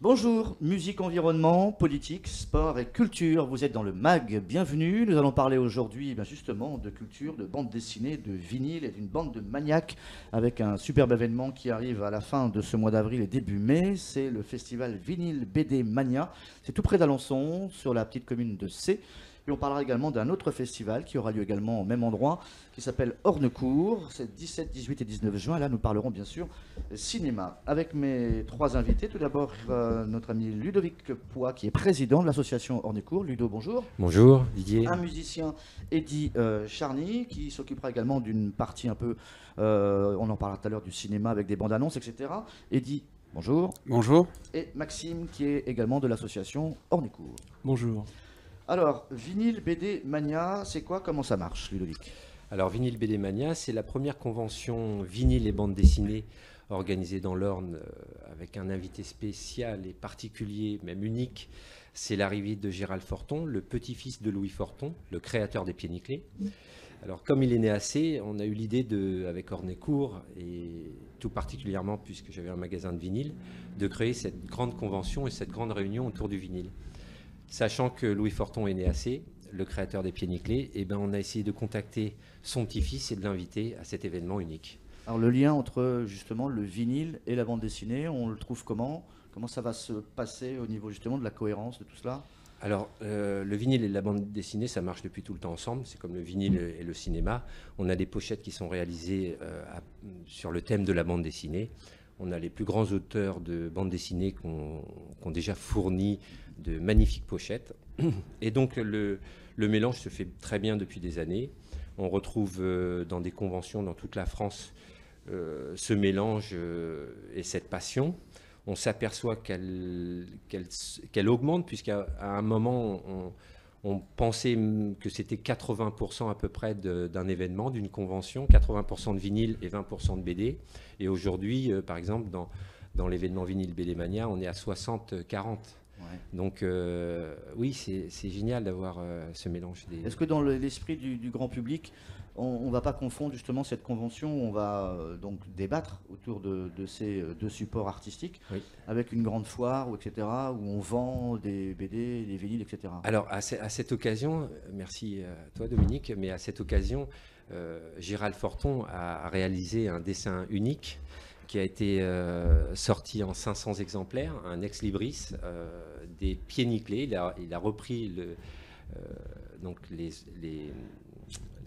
Bonjour, musique, environnement, politique, sport et culture. Vous êtes dans le MAG, bienvenue. Nous allons parler aujourd'hui ben, justement de culture, de bande dessinée, de vinyle et d'une bande de maniaques avec un superbe événement qui arrive à la fin de ce mois d'avril et début mai. C'est le festival Vinyle BD Mania. C'est tout près d'Alençon, sur la petite commune de C. Et on parlera également d'un autre festival qui aura lieu également au même endroit, qui s'appelle Ornecourt. C'est 17, 18 et 19 juin. là, nous parlerons bien sûr cinéma. Avec mes trois invités, tout d'abord euh, notre ami Ludovic Poix, qui est président de l'association Ornecourt. Ludo, bonjour. Bonjour, Didier. Un musicien, Eddie euh, Charny, qui s'occupera également d'une partie un peu, euh, on en parlera tout à l'heure, du cinéma avec des bandes annonces, etc. Eddie, bonjour. Bonjour. Et Maxime, qui est également de l'association Ornecourt. Bonjour. Alors, vinyle BD Mania, c'est quoi? Comment ça marche, Ludovic? Alors, Vinyle BD Mania, c'est la première convention vinyle et bande dessinée organisée dans l'Orne euh, avec un invité spécial et particulier, même unique. C'est l'arrivée de Gérald Forton, le petit-fils de Louis Forton, le créateur des Pieds. Alors, comme il est né assez, on a eu l'idée, de, avec Ornécourt, et tout particulièrement puisque j'avais un magasin de vinyle, de créer cette grande convention et cette grande réunion autour du vinyle. Sachant que Louis Forton est né assez, le créateur des Pieds Nickelés, et eh ben on a essayé de contacter son petit-fils et de l'inviter à cet événement unique. Alors le lien entre justement le vinyle et la bande dessinée, on le trouve comment? Comment ça va se passer au niveau justement de la cohérence de tout cela? Alors, euh, le vinyle et la bande dessinée, ça marche depuis tout le temps ensemble. C'est comme le vinyle et le cinéma. On a des pochettes qui sont réalisées euh, sur le thème de la bande dessinée. On a les plus grands auteurs de bande dessinée qui ont déjà fourni de magnifiques pochettes. Et donc le, mélange se fait très bien depuis des années. On retrouve euh, dans des conventions dans toute la France euh, ce mélange euh, et cette passion. On s'aperçoit qu'elle augmente, puisqu'à un moment, on, on pensait que c'était 80% à peu près d'un événement, d'une convention, 80% de vinyle et 20% de BD. Et aujourd'hui, par exemple, dans, dans l'événement vinyle BD Mania, on est à 60-40. Donc euh, oui, c'est génial d'avoir euh, ce mélange. Est-ce que dans l'esprit du, grand public, on ne va pas confondre justement cette convention où on va euh, donc débattre autour de, ces deux supports artistiques avec une grande foire, etc., où on vend des BD, des vinyles, etc. Alors à, cette occasion, merci à toi Dominique, mais à cette occasion, Gérald Forton a réalisé un dessin unique qui a été euh, sorti en 500 exemplaires, un ex-libris euh, des pieds nickelés. Il a, repris le, euh, donc les,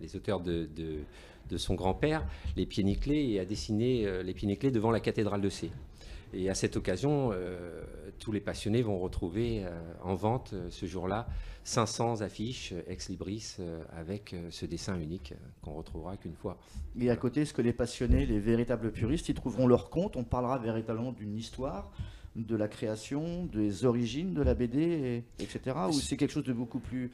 les, auteurs de, de, de son grand-père, les pieds nickelés, et a dessiné les pieds nickelés devant la cathédrale de C. Et à cette occasion, tous les passionnés vont retrouver en vente ce jour-là 500 affiches ex-libris avec ce dessin unique qu'on retrouvera qu'une fois. Et à côté, ce que les passionnés, les véritables puristes, ils trouveront leur compte. On parlera véritablement d'une histoire, de la création, des origines de la BD, etc. Ou c'est quelque chose de beaucoup plus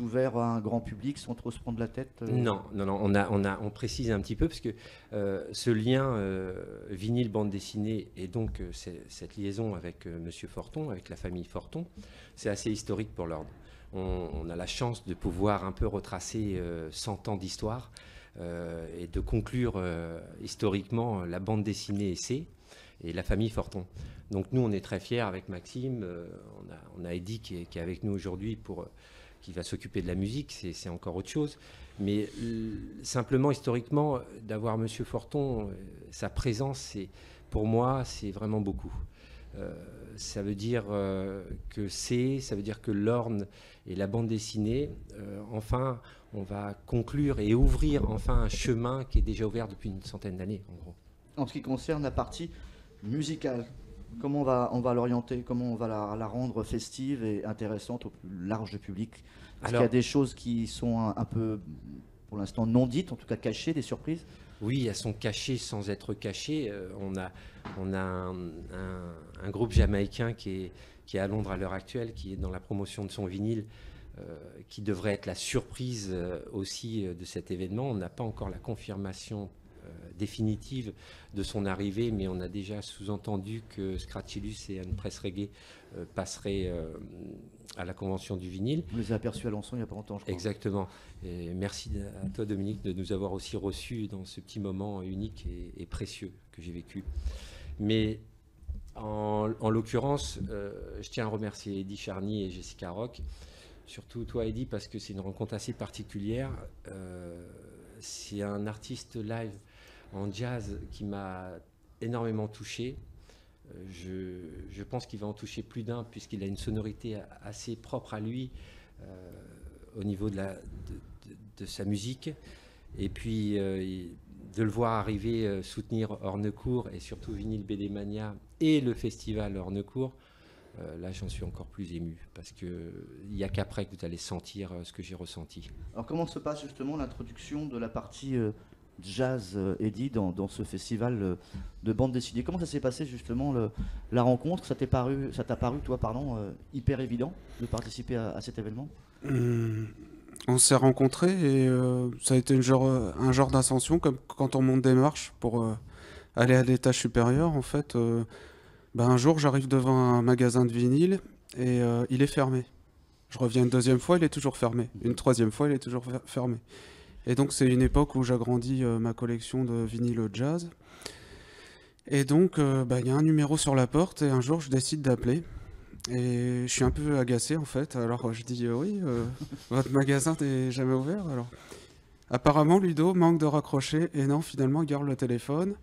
ouvert à un grand public sans trop se prendre la tête euh Non, non, non. On, a, on, a, on précise un petit peu parce que euh, ce lien euh, vinyle bande dessinée et donc cette liaison avec Monsieur Forton, avec la famille Forton, c'est assez historique pour l'ordre. On, a la chance de pouvoir un peu retracer 100 ans d'histoire et de conclure historiquement la bande dessinée Essai et la famille Forton. Donc nous, on est très fiers avec Maxime. On, a, on a Eddie qui est, avec nous aujourd'hui pour qui va s'occuper de la musique, c'est encore autre chose. Mais simplement, historiquement, d'avoir Monsieur Forton, sa présence, pour moi, c'est vraiment beaucoup. ça veut dire que c'est, ça veut dire que l'Orne et la bande dessinée, enfin, on va conclure et ouvrir enfin un chemin qui est déjà ouvert depuis une centaine d'années, en gros. En ce qui concerne la partie musicale, comment on va, on va l'orienter, comment on va la, rendre festive et intéressante au plus large public? Est-ce qu'il y a des choses qui sont un, peu, pour l'instant, non dites, en tout cas cachées, des surprises? Oui, elles sont cachées sans être cachées. Euh, on a, on a un, groupe jamaïcain qui est, qui est à Londres à l'heure actuelle, qui est dans la promotion de son vinyle, euh, qui devrait être la surprise euh, aussi de cet événement. On n'a pas encore la confirmation définitive de son arrivée, mais on a déjà sous-entendu que Scratchilus et Anne Press Reggae passeraient à la convention du vinyle. Vous les avez aperçus à Lançon il n'y a pas longtemps, je crois. Exactement. Et merci à toi, Dominique, de nous avoir aussi reçus dans ce petit moment unique et, et précieux que j'ai vécu. Mais En, en l'occurrence, euh, je tiens à remercier Eddie Charny et Jessica Rock. Surtout toi, Eddie, parce que c'est une rencontre assez particulière. Euh, c'est un artiste live en jazz qui m'a énormément touché. Euh, je, pense qu'il va en toucher plus d'un, puisqu'il a une sonorité assez propre à lui euh, au niveau de, sa musique. Et puis, euh, de le voir arriver soutenir Ornecourt et surtout Vinyl BD et le festival Ornecourt, euh, là j'en suis encore plus ému parce que il n'y a qu'après que vous allez sentir ce que j'ai ressenti. Alors comment se passe justement l'introduction de la partie jazz euh, Eddie dans, dans ce festival euh, de bande dessinée Comment ça s'est passé justement la rencontre? Ça t'est paru, ça t'a paru toi pardon euh, hyper évident de participer à, cet événement? On s'est rencontrés et ça a été une genre, un genre d'ascension, comme quand on monte des marches pour aller à l'étage supérieur. En fait, ben, un jour, j'arrive devant un magasin de vinyle et il est fermé. Je reviens une deuxième fois, il est toujours fermé. Une troisième fois, il est toujours fer- fermé. Et donc, c'est une époque où j'agrandis euh, ma collection de vinyles jazz. Et donc, euh, ben, il y a un numéro sur la porte et un jour, je décide d'appeler. Et je suis un peu agacé en fait. Alors je dis euh, oui, votre magasin n'est jamais ouvert. Alors apparemment Ludo manque de raccrocher et non finalement il garde le téléphone.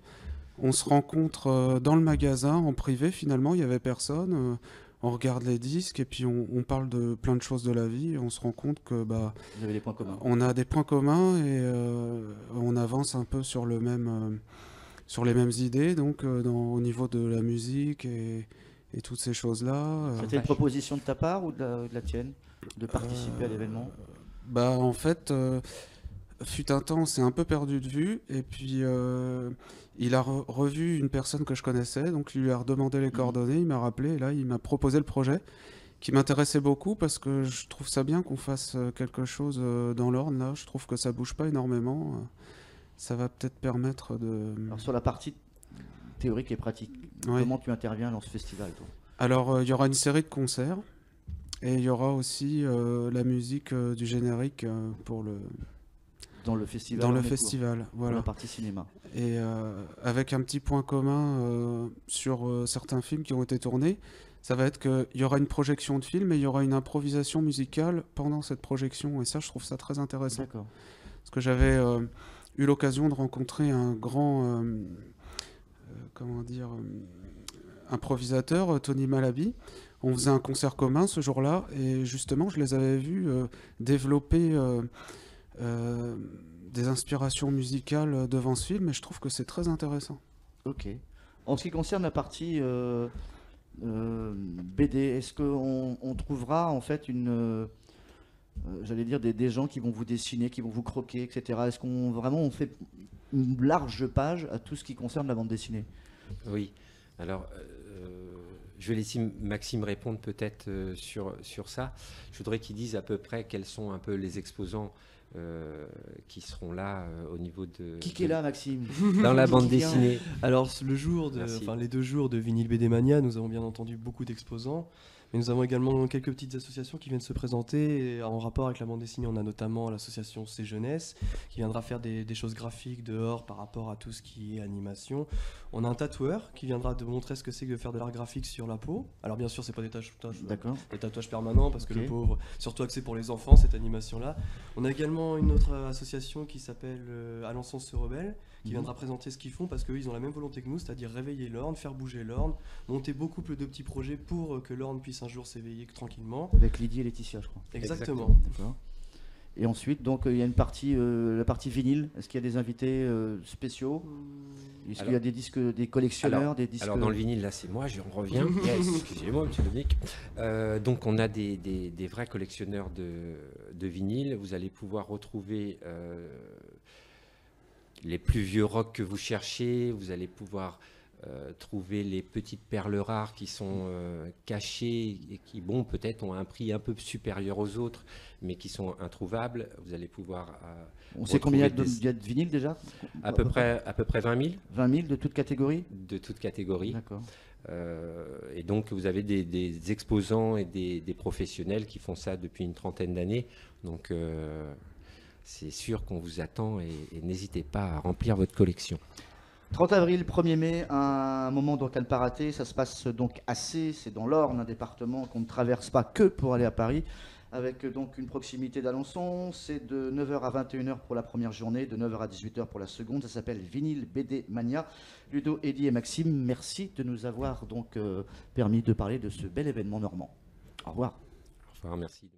On se rencontre dans le magasin en privé. Finalement il y avait personne. On regarde les disques et puis on, on parle de plein de choses de la vie. Et on se rend compte que bah Vous avez des points communs. on a des points communs et euh, on avance un peu sur le même euh, sur les mêmes idées donc euh, dans- au niveau de la musique et, et toutes ces choses là. C'était une proposition de ta part ou de la, de la tienne de participer à l'événement? Bah en fait, fut un temps, on s'est un peu perdu de vue et puis euh, il a re- revu une personne que je connaissais, donc il lui a redemandé les coordonnées, il m'a rappelé et là il m'a proposé le projet qui m'intéressait beaucoup parce que je trouve ça bien qu'on fasse euh, quelque chose euh, dans l'ordre là. Je trouve que ça bouge pas énormément. Ça va peut-être permettre de. Alors sur la partie théorique et pratique, comment tu interviens dans ce festival toi? Alors, euh, il y aura une série de concerts et il y aura aussi euh, la musique du générique pour le Dans le festival dans le festival. Voilà. la partie cinéma. Et euh, avec un petit point commun euh, sur euh, certains films qui ont été tournés, ça va être qu'il y aura une projection de film et il y aura une improvisation musicale pendant cette projection. Et ça, je trouve ça très intéressant. D'accord. Parce que j'avais eu l'occasion de rencontrer un grand, comment dire, improvisateur, Tony Malaby. On faisait un concert commun ce jour-là et justement, je les avais vus développer euh, des inspirations musicales devant ce film et je trouve que c'est très intéressant. Ok. En ce qui concerne la partie euh, euh, BD, est-ce qu'on on trouvera en fait une, j'allais dire des, des gens qui vont vous dessiner, qui vont vous croquer, etc. Est-ce qu'on vraiment on fait une large page à tout ce qui concerne la bande dessinée? Oui. Alors, euh, je vais laisser Maxime répondre peut-être sur, sur ça. Je voudrais qu'il dise à peu près quels sont un peu les exposants euh, qui seront là euh, au niveau de. Qui de- est là, Maxime Dans la bande dessinée. Alors le jour, de, les deux jours de Vinyl BD Mania, nous avons bien entendu beaucoup d'exposants, mais nous avons également quelques petites associations qui viennent se présenter en rapport avec la bande dessinée. On a notamment l'association C'est Jeunesse qui viendra faire des, des choses graphiques dehors par rapport à tout ce qui est animation. On a un tatoueur qui viendra de montrer ce que c'est que de faire de l'art graphique sur la peau. Alors bien sûr, c'est pas des tatouages, D'accord. des tatouages permanents parce que le pauvre, surtout axé pour les enfants, cette animation-là. On a également une autre euh, association qui s'appelle euh, Alençon se rebelle, qui viendra présenter ce qu'ils font parce qu'eux, ils ont la même volonté que nous, c'est-à-dire réveiller l'Orne, faire bouger l'Orne, monter beaucoup plus de petits projets pour euh, que l'Orne puisse un jour s'éveiller tranquillement. Avec Lydie et Laetitia, je crois. Exactement. D'accord. Et ensuite, donc, euh, il y a une partie, euh, la partie vinyle. Est-ce qu'il y a des invités euh, spéciaux? Est-ce qu'il y a des disques, des collectionneurs, Alors- des disques Alors dans le vinyle, là c'est moi, j'y reviens. Yes, excusez-moi, monsieur Dominique. Euh, donc on a des, des- des vrais collectionneurs de, de vinyle. Vous allez pouvoir retrouver euh, les plus vieux rock que vous cherchez. Vous allez pouvoir euh, trouver les petites perles rares qui sont euh, cachées et qui, bon, peut-être ont un prix un peu supérieur aux autres, mais qui sont introuvables. Vous allez pouvoir euh, On sait combien il y a de, retrouver des- il y a de vinyles déjà? À peu près à peu près 20 000 20 000 de toute catégorie de toutes catégories. D'accord. Et donc, vous avez des, des exposants et des, des professionnels qui font ça depuis une trentaine d'années. Donc, c'est sûr qu'on vous attend et, et n'hésitez pas à remplir votre collection. 30 avril, 1er mai, un moment donc à ne pas rater. Ça se passe donc assez, c'est dans l'Orne, un département qu'on ne traverse pas que pour aller à Paris, avec donc une proximité d'Alençon. C'est de 9h à 21h pour la première journée, de 9h à 18h pour la seconde. Ça s'appelle Vinyl BD Mania. Ludo, Eddy et Maxime, merci de nous avoir donc euh, permis de parler de ce bel événement normand. Au revoir. Au revoir, merci.